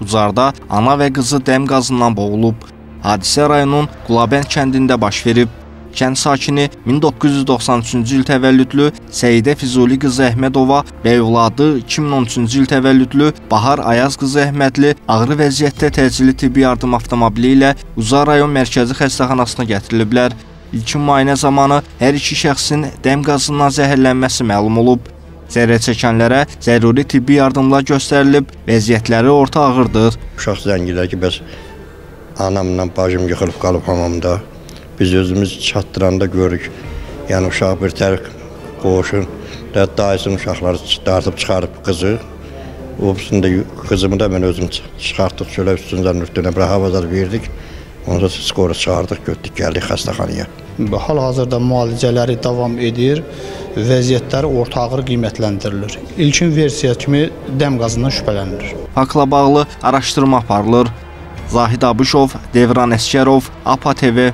Ucarda ana və qızı dəm qazından boğulub. Hadisə rayonun Qulabənd kəndində baş verib. Kənd sakini 1993-cü il təvəllüdlü Səidə Füzuli qızı Əhmədova və övladı 2013-cü il təvəllüdlü Bahar Ayaz qızı Əhmədli ağır vəziyyətdə təcili tibbi yardım avtomobili ilə Uzar rayon mərkəzi xəstəxanasına gətiriliblər. İlkin müayinə zamanı hər iki şəxsin dəm qazından zəhərlənməsi məlum olub. Zərər çəkənlərə zəruri tibbi yardımlar göstərilib, vəziyyətləri orta ağırdır. Uşaq zəngilər ki, bəs anamla bacım yıxılıb qalıb hamamda. Biz özümüz çatdıranda görürük. Yəni uşaq bir tərəf qoşun, da dayısının uşaqları dartıb çıxarıb qızı. O üstündə qızımı da mən özüm çıxartdıq çölə üstündən üstünə bir havazar verdik. Sonra skora çağırdıq, götürdük, gəldik xəstəxanaya. Hal-hazırda müalicələri davam edir. Vəziyyətləri orta ağır qiymətləndirilir. İlkin versiya kimi dəm qazından şübhələnilir. Faktla bağlı araşdırma aparılır. Zahid Abışov, Devran Əskərov, APA TV